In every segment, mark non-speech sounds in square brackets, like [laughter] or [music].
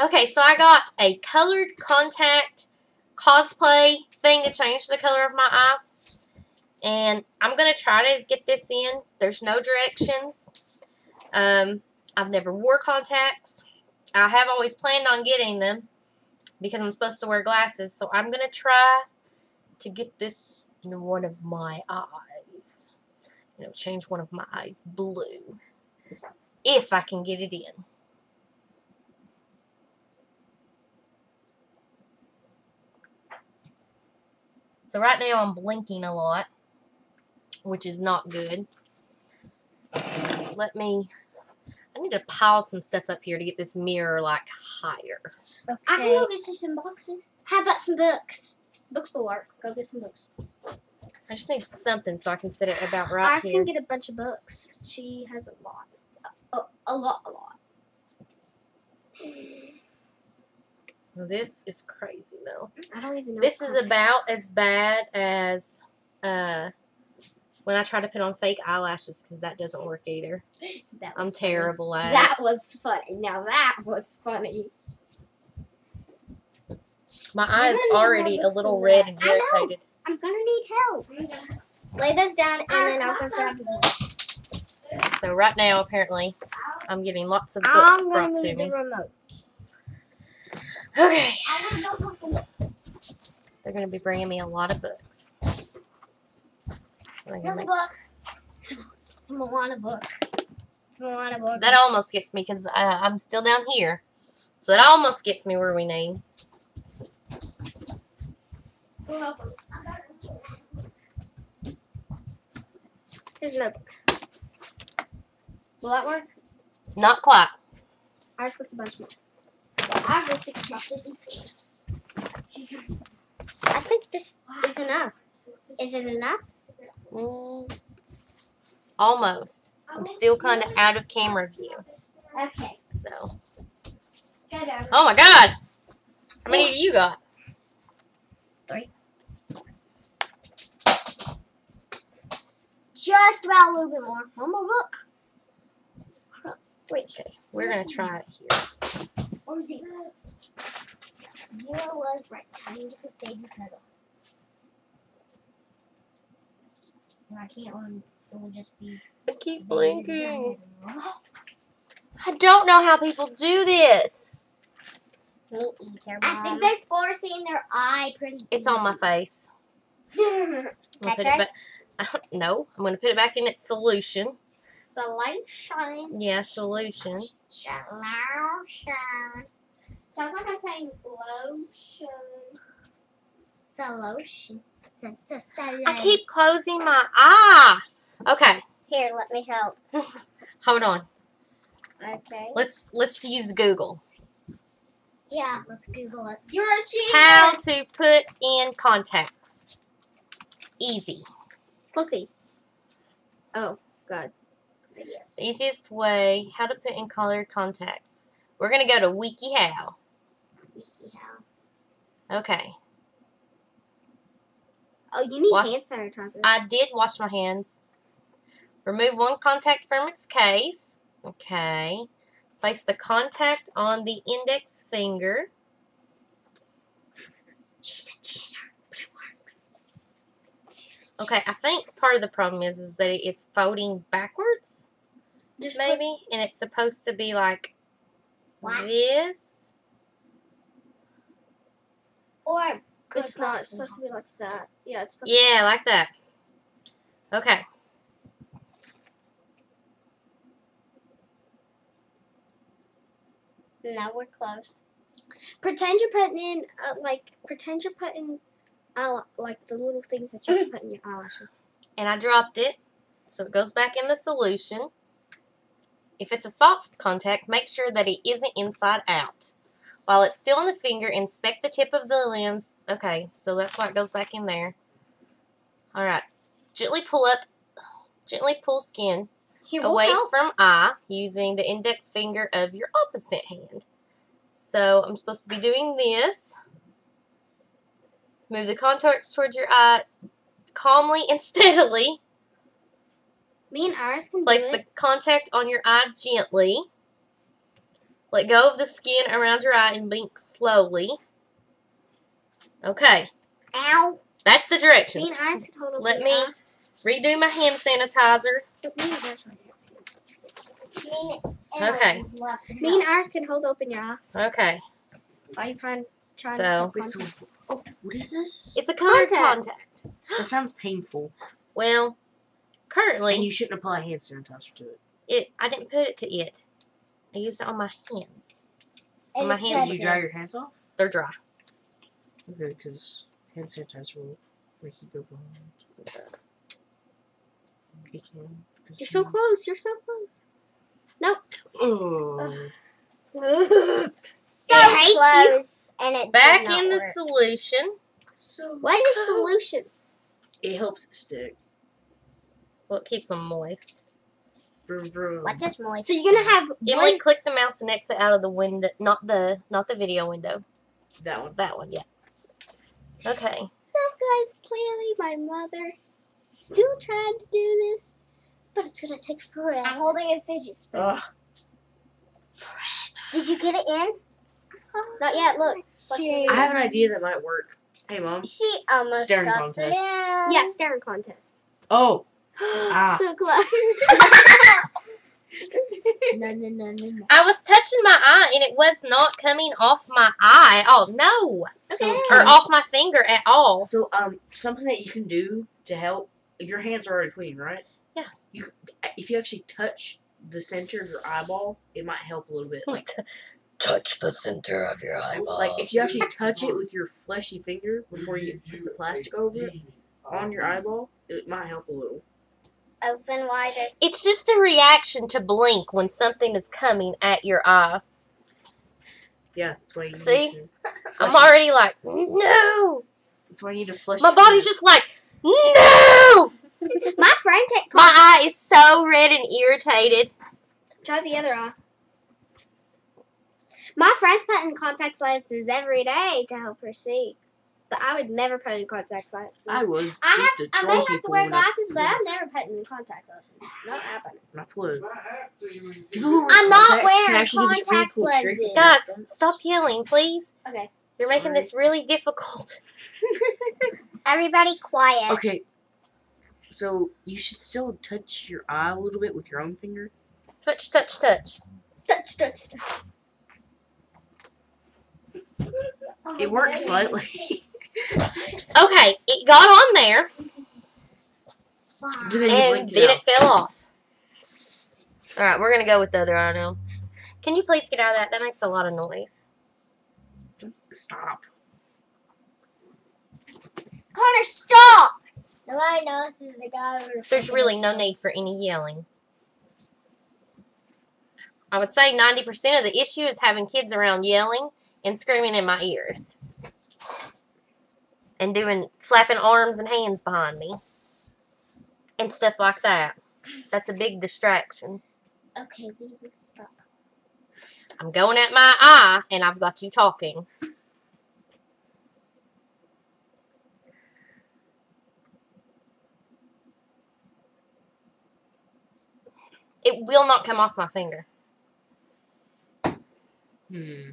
Okay, so I got a colored contact cosplay thing to change the color of my eye. And I'm going to try to get this in. There's no directions. Um, I've never wore contacts. I have always planned on getting them because I'm supposed to wear glasses. So I'm going to try to get this in one of my eyes. You know, change one of my eyes blue. If I can get it in. So right now I'm blinking a lot, which is not good. Let me, I need to pile some stuff up here to get this mirror like higher. Okay. I can go get you some boxes. How about some books? Books will work. Go get some books. I just need something so I can set it about right Iris here. can get a bunch of books. She has a lot. A, a, a lot, a lot. Well, this is crazy though. I don't even know. This is contacts- about as bad as uh, when I try to put on fake eyelashes because that doesn't work either. [gasps] That I'm was funny. terrible at it. That was funny. Now that was funny. My You're eye's gonna need more already a little than red that. and I know. irritated. I'm gonna need help. Lay those down and then I'll come grab them. So right now, apparently, I'm getting lots of books I'm gonna brought move to the me. remote. Okay, I want to know they're going to be bringing me a lot of books. So a book. It's a Moana book. It's a Moana book. that almost gets me because uh, I'm still down here. So that almost gets me where we need. Here's another book. Will that work? Not quite. Iris gets a bunch more. I will fix my things. I think this is enough. Is it enough? Mm, almost. I'm still kind of out of camera view. Okay. So. Oh my god! How many have you got? Three. Just about a little bit more. One more look. Wait. Okay, we're going to try it here. Or zero. Zero was right. I need to put baby pedal. And I can't run. It will just be. I keep blinking. I don't know how people do this. Me either. I think they're forcing their eye pretty. It's on my face. [laughs] I'm it Patrick? back. [laughs] no, I'm going to put it back in its solution. Solution. Yeah, solution. Solution. Sounds like I'm saying lotion. Solution. So, so, so, I keep closing my eye. Okay, Here, let me help. [laughs] hold on. Okay. Let's let's use Google. Yeah, let's Google it. You're a cheater. How to put in contacts. Easy. Cookie. Oh, God. Videos. The easiest way how to put in colored contacts. We're gonna go to WikiHow. WikiHow. Okay. Oh, you need Wash- hand sanitizer. I did wash my hands. Remove one contact from its case. Okay. Place the contact on the index finger. [laughs] She's a cheater, but it works. Okay, I think part of the problem is is that it is folding backwards, maybe, and it's supposed to be like What? this. Or it's not. It's supposed to be like that. Yeah, it's supposed Yeah, like that. Okay. Now we're close. Pretend you're putting in, uh, like, pretend you're putting, eyel- like the little things that you have to put in your eyelashes. [clears throat] And I dropped it, so it goes back in the solution. If it's a soft contact, make sure that it isn't inside out. While it's still on the finger, inspect the tip of the lens. Okay, so that's why it goes back in there. Alright, gently pull up, gently pull skin away help. from eye using the index finger of your opposite hand. So I'm supposed to be doing this. Move the contacts towards your eye calmly and [laughs] steadily. Me and Iris can Place do the it. contact on your eye gently. Let go of the skin around your eye and blink slowly. Okay, Ow. that's the directions. Me and Iris can hold up Let me eye. redo my hand sanitizer. Me and Iris can hold up Okay. Me and Iris can hold open your eye. Okay, While you trying, trying So- to Wait, so oh, what is this? it's a colored Contacts. contact. [gasps] that sounds painful. Well, currently. And currently, you shouldn't apply hand sanitizer to it. it I didn't put it to it. I used it on my hands. So And my it Did hands, you dry your hands off? they're dry. Okay, because hand sanitizer will make you go blind. It can. 'cause You're so you- close. You're so close. Oh. [laughs] So close, and it Back in the solution. So What is close. solution? It helps it stick. Well, it keeps them moist. Vroom, vroom. What does moist? So you're gonna have Emily, one. click the mouse and exit out of the window, not the not the video window. That one. That one, yeah. Okay. So guys, clearly my mother still trying to do this, but it's gonna take forever. I'm holding a fidget spinner. Ugh. Did you get it in? Not yet. Look. Watch the- I have an idea that might work. Hey, mom. She almost Staring got contest. it in. Yeah, staring contest. Oh. [gasps] Ah. so close. [laughs] no, no, no, no, no. I was touching my eye and it was not coming off my eye. Oh no, So, Okay. or off my finger at all. so um, something that you can do to help. Your hands are already clean, right? Yeah. You, if you actually touch the center of your eyeball, it might help a little bit. [laughs] Like, Touch the center of your eyeball. like if you actually touch it with your fleshy finger before you put the plastic over it on your eyeball, it might help a little. Open wider. It's just a reaction to blink when something is coming at your eye. Yeah, that's why you See? to. I'm already like, no. That's why you need to flush. My body's fingers. just like, no. My friend take My eye is so red and irritated. Try the other eye. My friend's putting contact lenses every day to help her see. But I would never put in contact lenses. I would. I just have, to I may have to wear when I- glasses, but I'm never putting in contact lenses. Not happening. when I pull it. I'm People who wear I'm not wearing actually do this really contact cool lenses. Guys, stop yelling, please. Okay. You're making this really difficult. [laughs] Everybody quiet. Okay. So you should still touch your eye a little bit with your own finger. Touch, touch, touch. Touch, touch, touch. Oh, It works goodness. slightly. Okay, it got on there, Fine. then and blinked then it fell off. All right, we're gonna go with the other eye now. Can you please get out of that? That makes a lot of noise. Stop. Connor, stop! Nobody knows who the guy There's really no need for any yelling. I would say 90% of the issue is having kids around yelling and screaming in my ears. And doing flapping arms and hands behind me. And stuff like that. That's a big distraction. Okay, we will stop. I'm going at my eye and I've got you talking. It will not come off my finger. Hmm.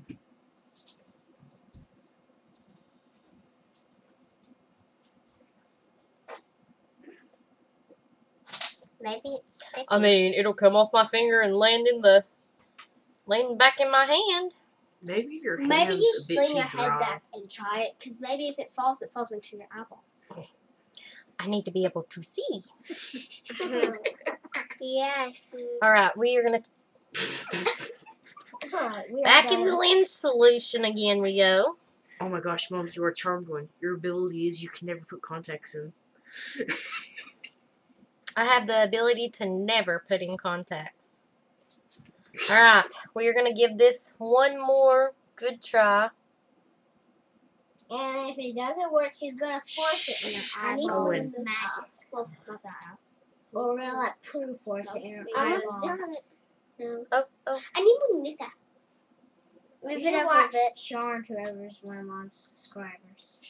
Maybe it's sticky. I mean, it'll come off my finger and land in the land back in my hand. Maybe your hand's Maybe hand's you a just bit lean your head dry. back and try it, because maybe if it falls, it falls into your eyeball. I need to be able to see. [laughs] yes. All right, we are gonna [laughs] back in the lens solution again. We go. Oh my gosh, mom, you are a charmed one. Your ability is you can never put contacts in. [laughs] I have the ability to never put in contacts. All right, we are gonna give this one more good try. And if it doesn't work, she's gonna force it in her I need eyeball. more in this eye. Well, not that eye. Or we're gonna let Prue force it in her Almost eyeball. No. Oh, oh. I need more than this eye. Move You it should over a bit. Sean, whoever's one of mom's subscribers.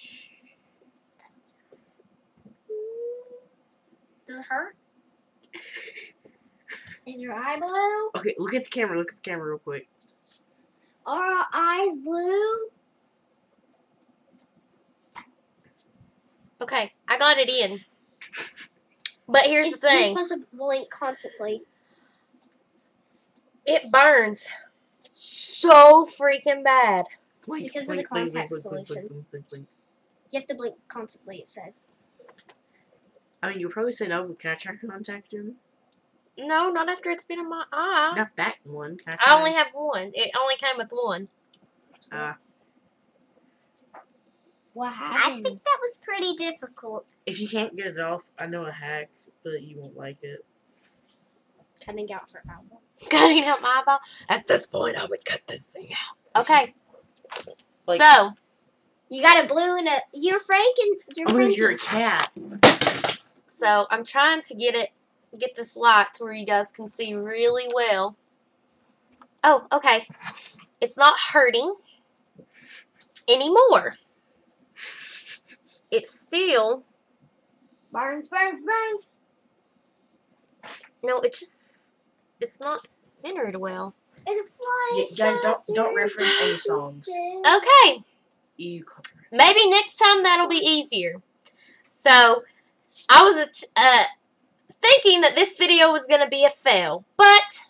Does it hurt? Is your eye blue? Okay, look at the camera. Look at the camera real quick. is blue. Okay, I got it in. But here's It's, the you're supposed to blink constantly. It burns so freaking bad. It's because of the contact solution. blink, blink. You have to blink constantly. It said. I mean, you'll probably say no, but can I try contact in? No, not after it's been in my eye. Not that one. I, I only have one. It only came with one. Uh, What happened? I think that was pretty difficult. if you can't get it off, I know a hack, but you won't like it. Cutting out her eyeball. [laughs] Cutting out my eyeball. At this point, I would cut this thing out. Okay. [laughs] Like- so, You got a blue and a. You're Franken. You're Oh, Franken. you're a cat. so I'm trying to get it, get this light to where you guys can see really well. Oh, okay. It's not hurting anymore. It's still Burns, burns, burns. no. It just it's not centered well. It's a flying Yeah, guys, don't- don't reference any songs. Okay. You. Maybe next time that'll be easier. So, I was a t- uh, thinking that this video was going to be a fail, but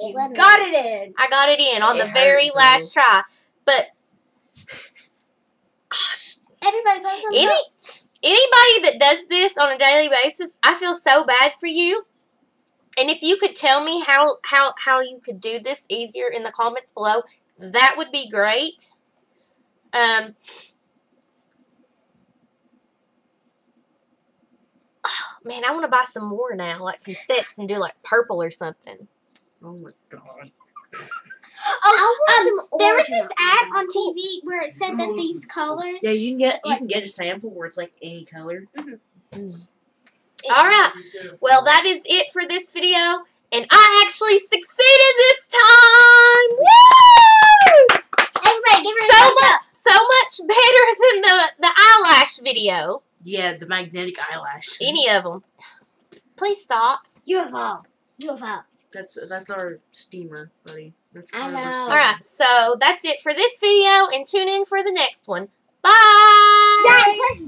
You got it in. I got it in on It the very hurt, last try. But, gosh, Everybody, any anybody that does this on a daily basis, I feel so bad for you. And if you could tell me how how how you could do this easier in the comments below, that would be great. Um. oh, man, I want to buy some more now, like some sets, and do like purple or something. Oh my god. [gasps] Oh, um, there was this ad on TV where it said that these colors. Yeah, you can get you Like- can get a sample where it's like any color. All right. Well, that is it for this video, and I actually succeeded this time. Woo! Everybody, give her a so thumbs much, up. so much better than the the eyelash video. Yeah, the magnetic eyelash. Any of them. Please stop. UFO. UFO. That's that's our steamer, buddy. That's I part of our know. All steamer. right, so that's it for this video, and tune in for the next one. Bye. Dad, press